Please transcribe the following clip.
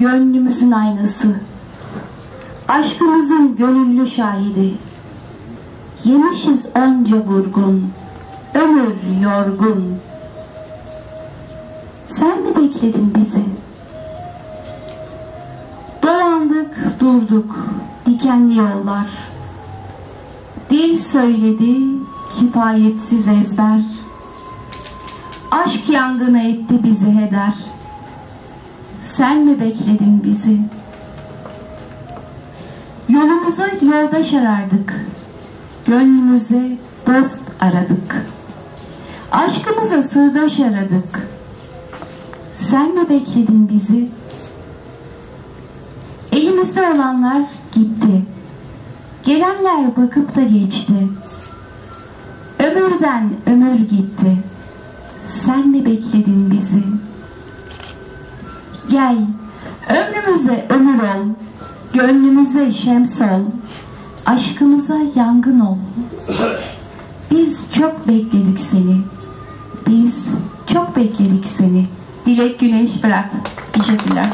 gönlümüzün aynası. Aşkımızın gönüllü şahidi. Yemişiz onca vurgun, ömür yorgun. Sen mi bekledin bizi? Dolandık durduk dikenli yollar. Dil söyledi kifayetsiz ezber. Aşk yangını etti bizi heder. Sen mi bekledin bizi? Yolumuza yoldaş arardık. Gönlümüze dost aradık. Aşkımıza sırdaş aradık. Sen mi bekledin bizi? Elimizde olanlar gitti. Gelenler bakıp da geçti. Ömürden ömür gitti. Sen mi bekledin bizi? Gel, ömrümüze ömür ol, gönlümüze şems ol, aşkımıza yangın ol. Biz çok bekledik seni, biz çok bekledik seni. Dilek Güneş Berat. Teşekkürler.